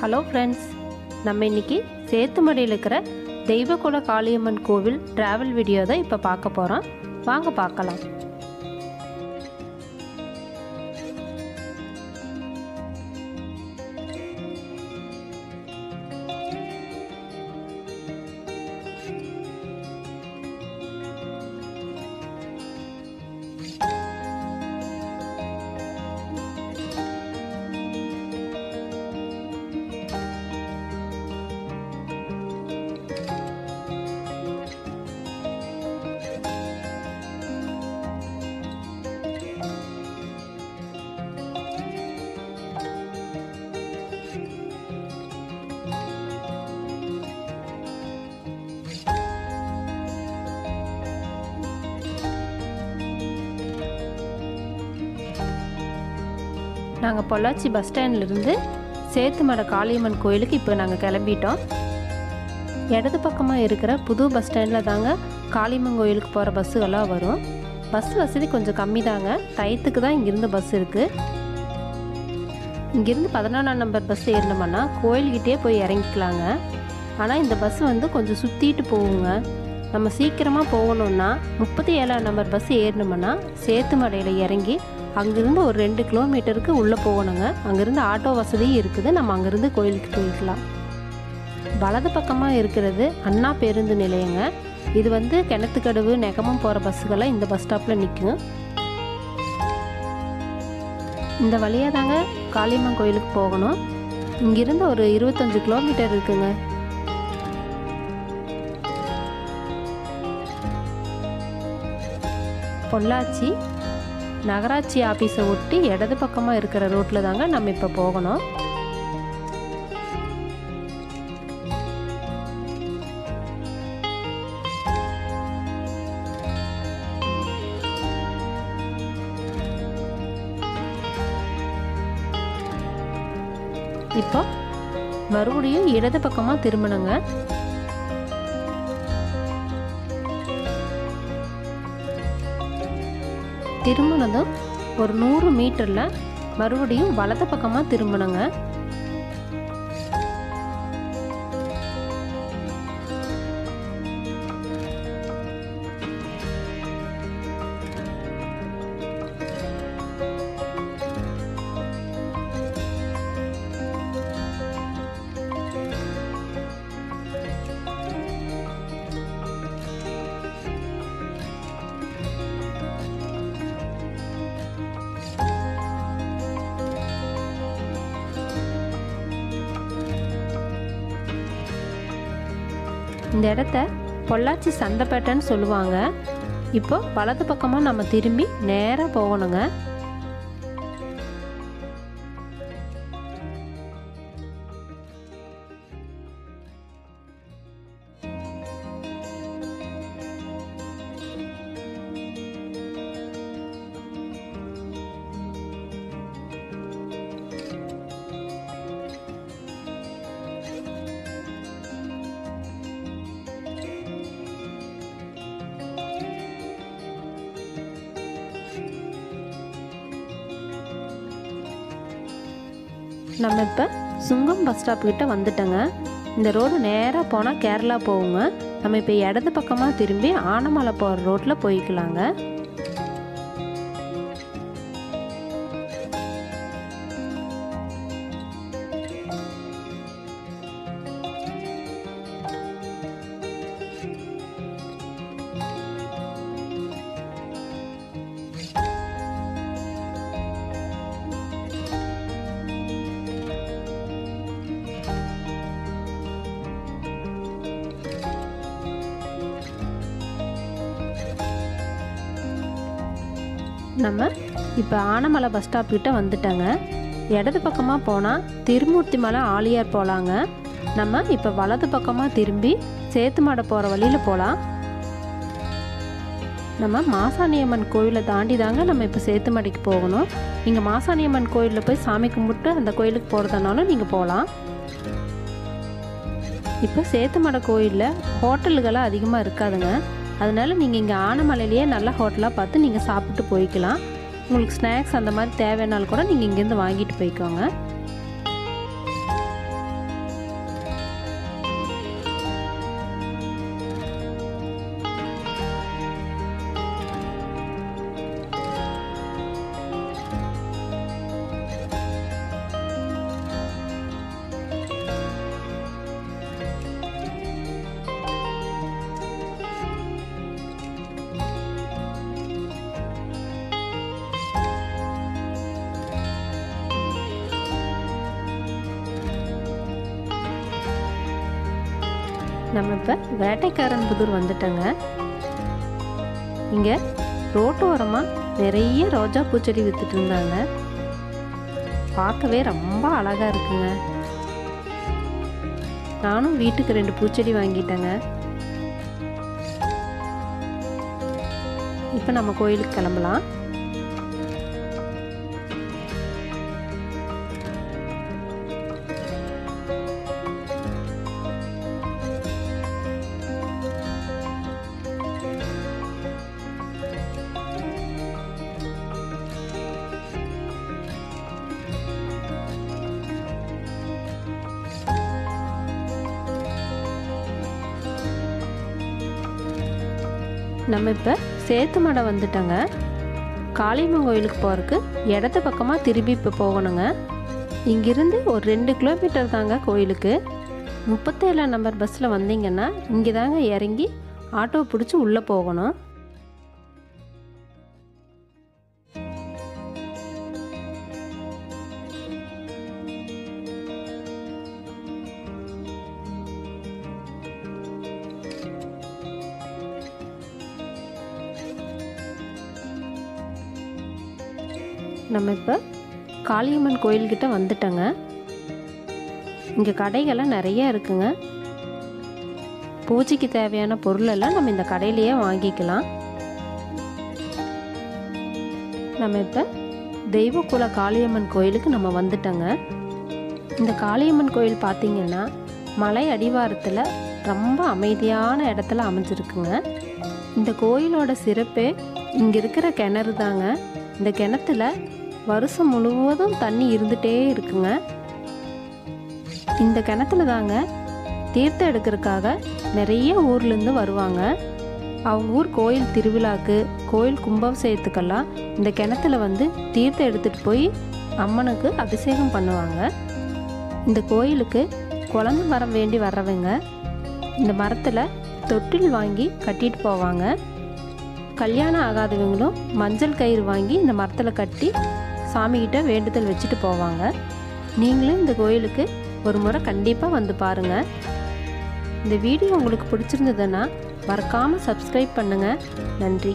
Hello friends நம்ம இன்னைக்கு சேத்துமடியில் இருக்கிற தெய்வகுல காளியம்மன் கோவில் ட்ராவல் வீடியோ தான் இப்போ பார்க்க போகிறோம் வாங்க பார்க்கலாம். நாங்கள் பொள்ளாச்சி பஸ் ஸ்டாண்ட்லேருந்து சேத்துமடை காளியம்மன் கோயிலுக்கு இப்போ நாங்கள் கிளம்பிட்டோம். இடது பக்கமாக இருக்கிற புது பஸ் ஸ்டாண்டில் தாங்க காளியம்மன் கோயிலுக்கு போகிற பஸ்ஸுகள்லாம் வரும். பஸ் வசதி கொஞ்சம் கம்மி தாங்க டயத்துக்கு தான் இங்கேருந்து பஸ் இருக்குது இங்கேருந்து பதினாலாம் நம்பர் பஸ் ஏறினோம்னா கோயில்கிட்டே போய் இறங்கிக்கலாங்க. ஆனால் இந்த பஸ் வந்து கொஞ்சம் சுற்றிட்டு போகுங்க. நம்ம சீக்கிரமாக போகணுன்னா முப்பத்தி ஏழாம் நம்பர் பஸ் ஏறினோம்னா சேத்துமடையில் இறங்கி அங்கேருந்து ஒரு ரெண்டு கிலோமீட்டருக்கு உள்ளே போகணுங்க. அங்கேருந்து ஆட்டோ வசதியும் இருக்குது. நம்ம அங்கேருந்து கோயிலுக்கு போயிக்கலாம் வலது பக்கமாக இருக்கிறது அண்ணா பேருந்து நிலையங்க. இது வந்து கிணத்துக்கடவு நெகமம் போகிற பஸ்ஸுகள்லாம் இந்த பஸ் ஸ்டாப்பில் நிற்கும் இந்த வழியாக தாங்க காளியம்மன் கோயிலுக்கு போகணும். இங்கிருந்து ஒரு இருபத்தஞ்சு கிலோமீட்டர் இருக்குங்க. பொள்ளாச்சி நகராட்சி ஆஃபீஸை ஒட்டி இடது பக்கமாக இருக்கிற ரோட்டில் தாங்க நம்ம இப்போ போகணும். இப்போ மறுபடியும் இடது பக்கமாக திரும்பணுங்க. திரும்பினதும் ஒரு நூறு மீட்டரில் மறுபடியும் வலது பக்கமாக திரும்பினங்க. இந்த இடத்த பொள்ளாச்சி சந்தைப்பேட்டைன்னு சொல்லுவாங்க. இப்போ வலது பக்கமாக நம்ம திரும்பி நேராக போகணுங்க. நம்ம இப்போ சுங்கம் பஸ் ஸ்டாப் வந்துட்டோங்க. இந்த ரோடு நேராக போனால் கேரளா போகுங்க. நம்ம இப்போ இடது பக்கமாக திரும்பி ஆனமலை போகிற ரோட்டில் போய்க்கலாங்க. நம்ம இப்போ ஆனமலை பஸ் ஸ்டாப் கிட்ட வந்துட்டோங்க. இடது பக்கமாக போனால் திருமூர்த்தி மலை ஆலியார் போகலாங்க நம்ம இப்போ வலது பக்கமாக திரும்பி சேத்துமாடை போகிற வழியில் போகலாம் நம்ம மாசாணியம்மன் கோயிலை தாண்டி தாங்க நம்ம இப்போ சேத்துமடைக்கு போகணும். நீங்கள் மாசாணியம்மன் கோயிலில் போய் சாமி கும்பிட்டு அந்த கோயிலுக்கு போகிறதுனாலும் நீங்கள் போகலாம் இப்போ சேத்துமடை கோயிலில் ஹோட்டல்களாம் அதிகமாக இருக்காதுங்க. அதனால நீங்கள் இங்கே ஆனமலையிலேயே நல்ல ஹோட்டலாக பார்த்து நீங்கள் சாப்பிட்டு போய்க்கலாம். உங்களுக்கு ஸ்நாக்ஸ் அந்த மாதிரி தேவைனாலும் கூட நீங்கள் இங்கேருந்து வாங்கிட்டு போய்க்கோங்க. நம்ம இப்போ வேட்டைக்காரன் புதூர் வந்துட்டோங்க. இங்கே ரோட்டோரமாக நிறைய ரோஜா பூச்செடி வித்துட்டு இருந்தாங்க. பார்க்கவே ரொம்ப அழகாக இருக்குங்க. நானும் வீட்டுக்கு ரெண்டு பூச்செடி வாங்கிட்டேங்க. இப்போ நம்ம கோயிலுக்கு கிளம்பலாம். நம்ம இப்போ சேத்து மடம் வந்துட்டோங்க. காளியம்மன் கோயிலுக்கு போகிறதுக்கு இடது பக்கமாக திரும்பி இப்போ போகணுங்க. இங்கிருந்து ஒரு ரெண்டு கிலோமீட்டர் தாங்க கோயிலுக்கு. முப்பத்தேழாம் நம்பர் பஸ்ஸில் வந்தீங்கன்னா இங்கே தாங்க இறங்கி ஆட்டோ பிடிச்சி உள்ளே போகணும். நம்ம இப்போ காளியம்மன் கோயில்கிட்ட வந்துட்டோங்க. இங்கே கடைகள்லாம் நிறைய இருக்குங்க. பூஜைக்கு தேவையான பொருளெல்லாம் நம்ம இந்த கடையிலேயே வாங்கிக்கலாம். நம்ம இப்போ தெய்வக்குல காளியம்மன் கோயிலுக்கு நம்ம வந்துட்டோங்க. இந்த காளியம்மன் கோயில் பார்த்திங்கன்னா மலை அடிவாரத்தில் ரொம்ப அமைதியான இடத்துல அமைஞ்சிருக்குங்க. இந்த கோயிலோட சிறப்பே இங்கே இருக்கிற கிணறு தாங்க இந்த கிணத்துல வருஷம் முழுவதும் தண்ணி இருந்துகிட்டே இருக்குங்க. இந்த கிணத்துல தாங்க தீர்த்தம் எடுக்கிறதுக்காக நிறைய ஊர்லேருந்து வருவாங்க. அவங்க ஊர் கோயில் திருவிழாக்கு கோயில் கும்பாபிஷேகத்துக்கெல்லாம் இந்த கிணத்துல வந்து தீர்த்தம் எடுத்துகிட்டு போய் அம்மனுக்கு அபிஷேகம் பண்ணுவாங்க. இந்த கோயிலுக்கு குழந்தை மரம் வேண்டி வர்றவங்க இந்த மரத்தில் தொட்டில் வாங்கி கட்டிட்டு போவாங்க. கல்யாணம் ஆகாதவங்களும் மஞ்சள் கயிறு வாங்கி இந்த மரத்தில் கட்டி சாமிகிட்ட வேண்டுதல் வச்சுட்டு போவாங்க. நீங்களும் இந்த கோயிலுக்கு ஒரு முறை கண்டிப்பாக வந்து பாருங்கள் இந்த வீடியோ உங்களுக்கு பிடிச்சிருந்ததுன்னா மறக்காமல் சப்ஸ்கிரைப் பண்ணுங்கள் நன்றி.